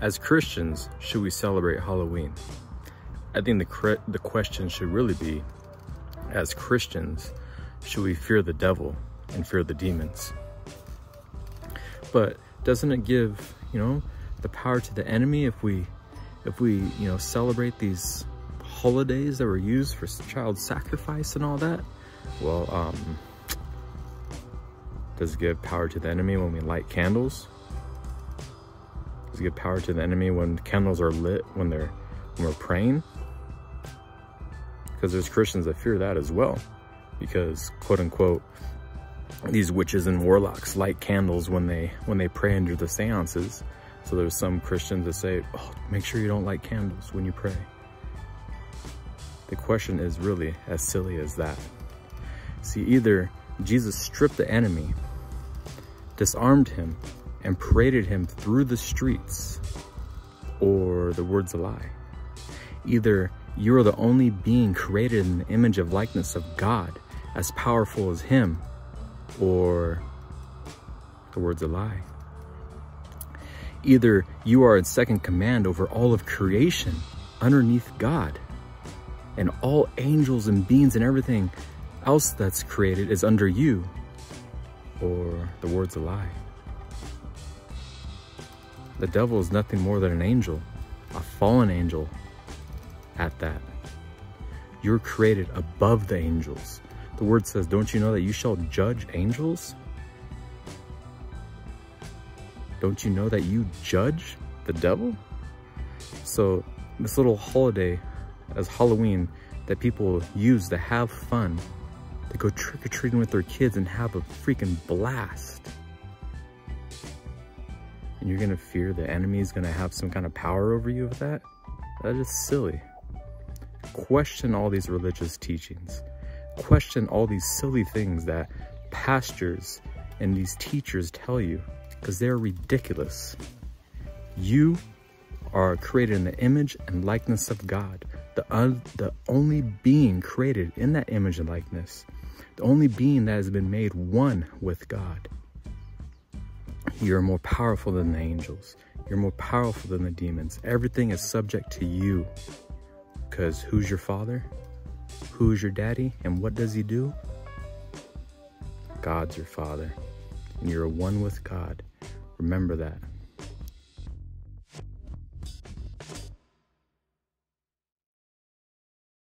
as Christians, should we celebrate Halloween? I think the, the question should really be, as Christians, should we fear the devil and fear the demons? But doesn't it give, you know, the power to the enemy if we, if we, you know, celebrate these holidays that were used for child sacrifice and all that? Well, um, does it give power to the enemy when we light candles? It give power to the enemy when candles are lit when they're when we're praying? Because there's Christians that fear that as well. Because quote unquote these witches and warlocks light candles when they when they pray under the seances. So there's some Christians that say, oh, make sure you don't light candles when you pray. The question is really as silly as that. See, either Jesus stripped the enemy disarmed him, and paraded him through the streets, or the word's a lie. Either you are the only being created in the image of likeness of God, as powerful as him, or the word's a lie. Either you are in second command over all of creation underneath God, and all angels and beings and everything else that's created is under you, or the word's a lie. The devil is nothing more than an angel, a fallen angel at that. You're created above the angels. The word says, don't you know that you shall judge angels? Don't you know that you judge the devil? So this little holiday as Halloween that people use to have fun to go trick-or-treating with their kids and have a freaking blast. And you're gonna fear the enemy is gonna have some kind of power over you with that? That is silly. Question all these religious teachings. Question all these silly things that pastors and these teachers tell you because they're ridiculous. You are created in the image and likeness of God, the, the only being created in that image and likeness the only being that has been made one with God. You're more powerful than the angels. You're more powerful than the demons. Everything is subject to you. Because who's your father? Who's your daddy? And what does he do? God's your father. And you're one with God. Remember that.